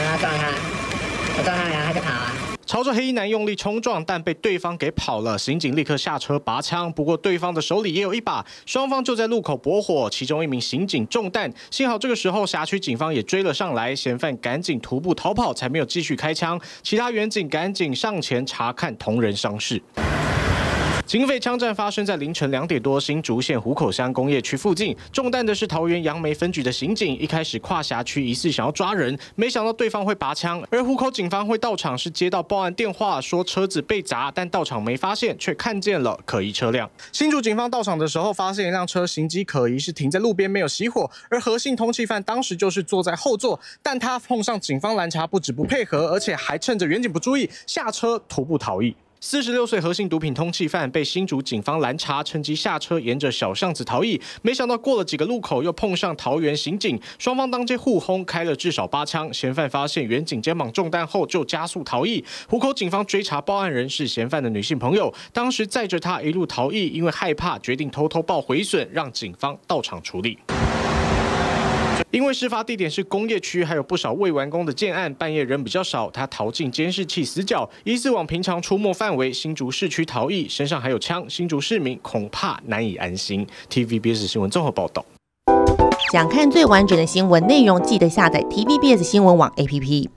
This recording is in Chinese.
我要撞他，我撞他，然后他就跑啊。朝着黑衣男用力冲撞，但被对方给跑了。刑警立刻下车拔枪，不过对方的手里也有一把。双方就在路口搏火，其中一名刑警中弹，幸好这个时候辖区警方也追了上来，嫌犯赶紧徒步逃跑，才没有继续开枪。其他员警赶紧上前查看同人伤势。警匪枪战发生在凌晨两点多，新竹县湖口乡工业区附近。中弹的是桃园杨梅分局的刑警，一开始跨辖区疑似想要抓人，没想到对方会拔枪。而湖口警方会到场是接到报案电话，说车子被砸，但到场没发现，却看见了可疑车辆。新竹警方到场的时候，发现一辆车行迹可疑，是停在路边没有熄火。而何姓通缉犯当时就是坐在后座，但他碰上警方拦查，不止不配合，而且还趁着远警不注意下车徒步逃逸。四十六岁核心毒品通缉犯被新竹警方拦查，趁机下车，沿着小巷子逃逸。没想到过了几个路口，又碰上桃园刑警，双方当街互轰，开了至少八枪。嫌犯发现远警肩膀中弹后，就加速逃逸。湖口警方追查报案人是嫌犯的女性朋友，当时载着他一路逃逸，因为害怕，决定偷偷报毁损，让警方到场处理。因为事发地点是工业区，还有不少未完工的建案，半夜人比较少，他逃进监视器死角，疑似往平常出没范围新竹市区逃逸，身上还有枪，新竹市民恐怕难以安心。TVBS 新闻综合报道。想看最完整的新闻内容，记得下载 TVBS 新闻网 APP。